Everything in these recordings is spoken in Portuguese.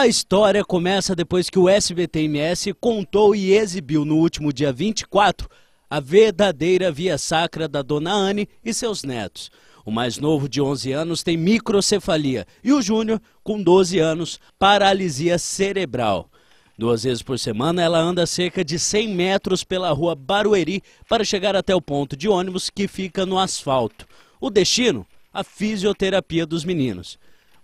A história começa depois que o SBTMS contou e exibiu no último dia 24 a verdadeira via sacra da dona Anne e seus netos. O mais novo, de 11 anos, tem microcefalia e o Júnior, com 12 anos, paralisia cerebral. Duas vezes por semana, ela anda cerca de 100 metros pela rua Barueri para chegar até o ponto de ônibus que fica no asfalto. O destino? A fisioterapia dos meninos.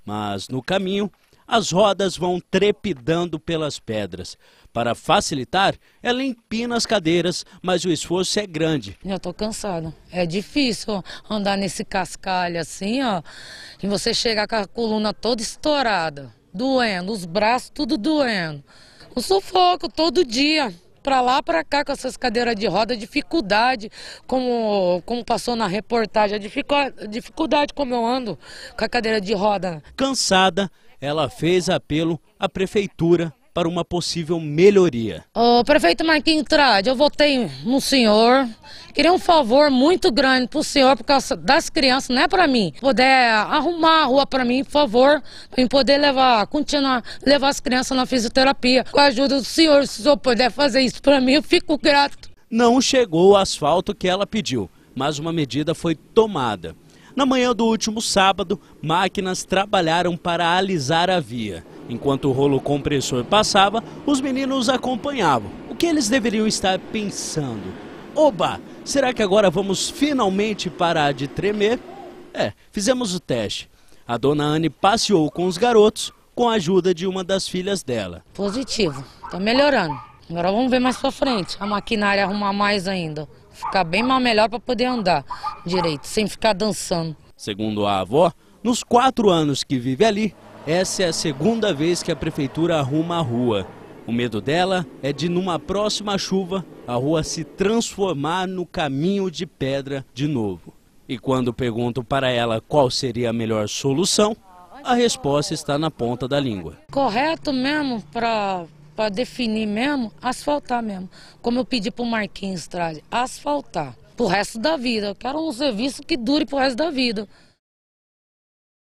Mas no caminho, as rodas vão trepidando pelas pedras. Para facilitar, ela empina as cadeiras, mas o esforço é grande. Já estou cansada. É difícil andar nesse cascalho assim, ó, e você chegar com a coluna toda estourada, doendo, os braços tudo doendo. O sufoco todo dia para lá, para cá com essas cadeiras de roda, dificuldade, como, como passou na reportagem, a dificuldade como eu ando com a cadeira de roda. Cansada, ela fez apelo à prefeitura para uma possível melhoria. Ô, prefeito Marquinhos Trade, eu votei no senhor. Queria um favor muito grande para o senhor, por causa das crianças, não é para mim. Poder arrumar a rua para mim, por favor, para poder levar, continuar, levar as crianças na fisioterapia. Com a ajuda do senhor, se o senhor puder fazer isso para mim, eu fico grato. Não chegou o asfalto que ela pediu, mas uma medida foi tomada. Na manhã do último sábado, máquinas trabalharam para alisar a via. Enquanto o rolo compressor passava, os meninos acompanhavam. O que eles deveriam estar pensando? Oba! Será que agora vamos finalmente parar de tremer? É, fizemos o teste. A dona Anne passeou com os garotos com a ajuda de uma das filhas dela. Positivo, tá melhorando. Agora vamos ver mais pra frente. A maquinária arrumar mais ainda. Ficar bem mais melhor para poder andar direito, sem ficar dançando. Segundo a avó, nos quatro anos que vive ali, essa é a segunda vez que a prefeitura arruma a rua. O medo dela é de, numa próxima chuva, a rua se transformar no caminho de pedra de novo. E quando pergunto para ela qual seria a melhor solução, a resposta está na ponta da língua. Correto mesmo para para definir mesmo, asfaltar mesmo. Como eu pedi para o Marquinhos Estrade, asfaltar. Pro resto da vida. Eu quero um serviço que dure pro resto da vida.